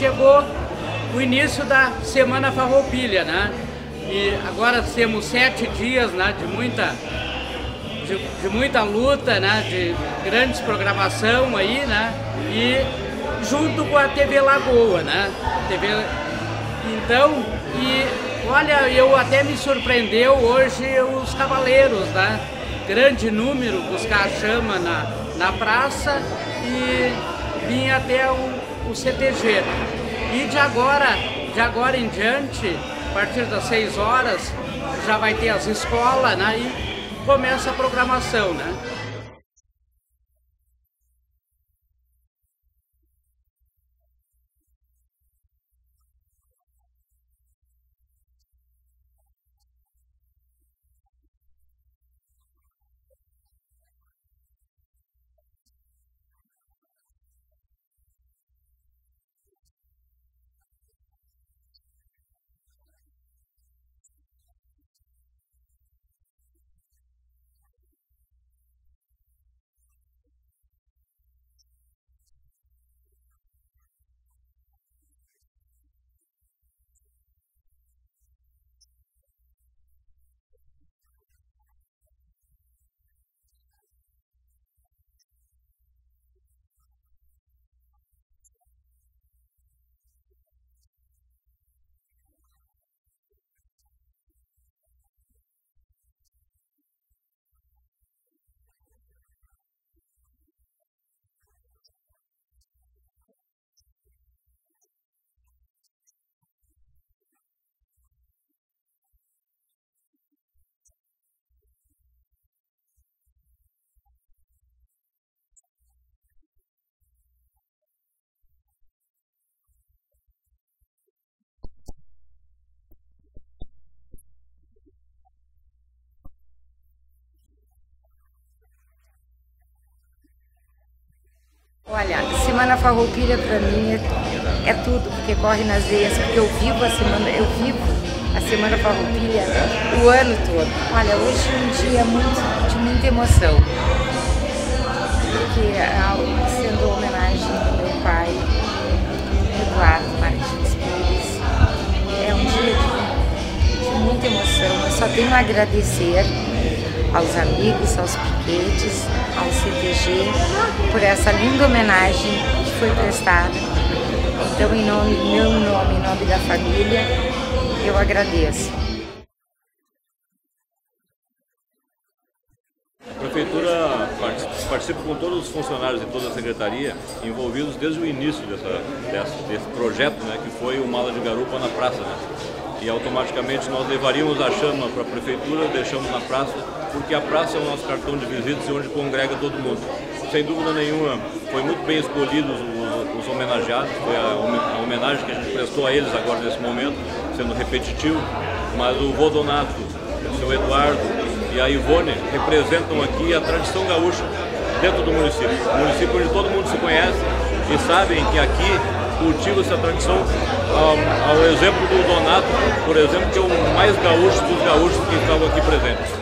chegou o início da Semana Farroupilha, né? E agora temos sete dias né, de, muita, de, de muita luta, né, de grandes programação aí, né? E junto com a TV Lagoa, né? TV... Então, e olha, eu até me surpreendeu hoje os cavaleiros, né? Grande número buscar a chama na, na praça e vim até o, o CTG. E de agora, de agora em diante, a partir das 6 horas, já vai ter as escolas, né? E começa a programação, né? Olha, Semana Farroupilha para mim é, é, tudo, porque corre nas veias, porque eu vivo a semana, eu vivo a Semana Farroupilha o ano todo. Olha, hoje é um dia muito, de muita emoção, porque sendo homenagem ao meu pai, Eduardo Martins Pires, é um dia de, de muita emoção. Eu só tenho a agradecer aos amigos, aos piquetes, ao CTG, por essa linda homenagem que foi prestada. Então, em nome, meu nome, em nome da família, eu agradeço. A Prefeitura participa com todos os funcionários e toda a secretaria envolvidos desde o início dessa, desse, desse projeto, né, que foi o Mala de Garupa na praça. Né? E automaticamente nós levaríamos a chama para a Prefeitura, deixamos na praça porque a praça é o nosso cartão de visitas e onde congrega todo mundo. Sem dúvida nenhuma, foi muito bem escolhidos os, os homenageados, foi a, a, homenagem que a gente prestou a eles agora nesse momento, sendo repetitivo, mas o Vodonato, o seu Eduardo e a Ivone representam aqui a tradição gaúcha dentro do município. O município onde todo mundo se conhece e sabem que aqui cultiva essa tradição ao, ao exemplo do Donato, por exemplo, que é o mais gaúcho dos gaúchos que estavam aqui presentes.